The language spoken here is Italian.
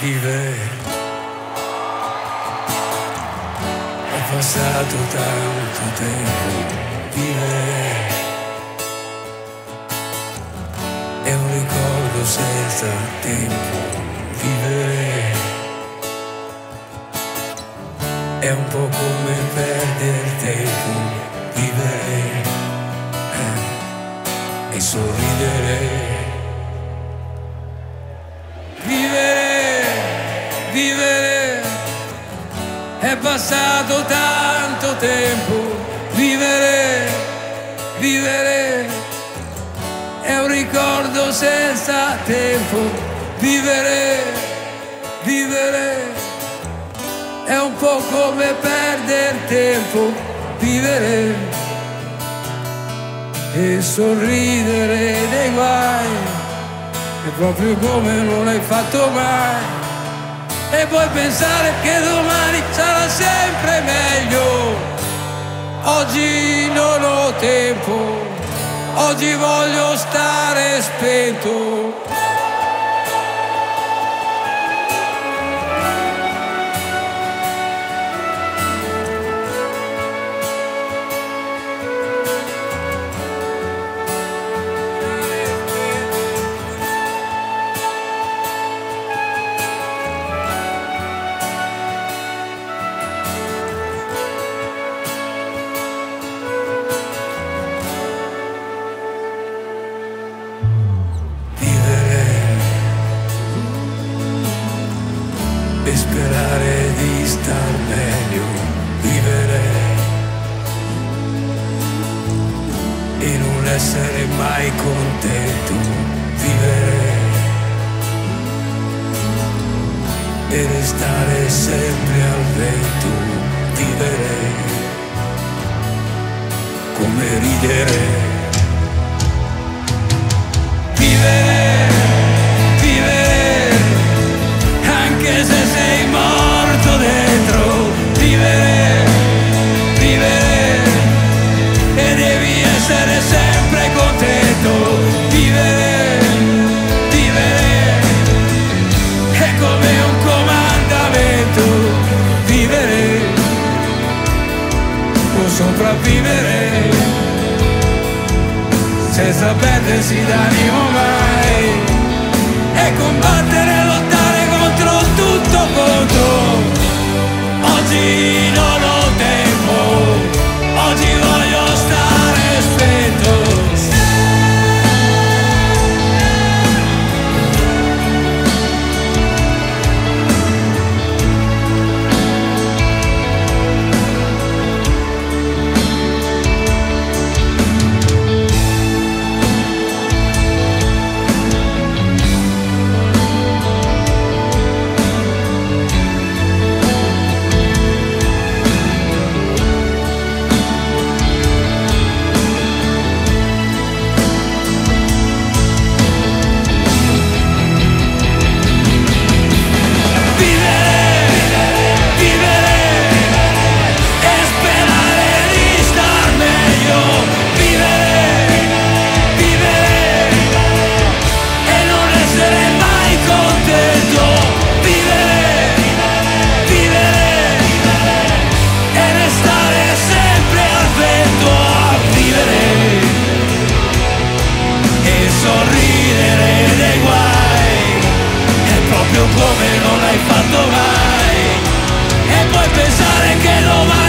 vive. È passato tanto tempo, vive. È un ricordo senza tempo, vivere. È un po' come perdere vivere, è passato tanto tempo, vivere, vivere, è un ricordo senza tempo, vivere, vivere, è un po' come perdere tempo, vivere e sorridere dei guai. È proprio come non l'hai fatto mai. E puoi pensare che domani sarà sempre meglio. Oggi non ho tempo, oggi voglio stare spento. E sperare di star meglio, vivere. E non essere mai contento, vivere. E restare sempre al vento, vivere. Come ridere senza perdersi d'animo mai. E combattere e lottare contro tutto contro. Oggi miedo va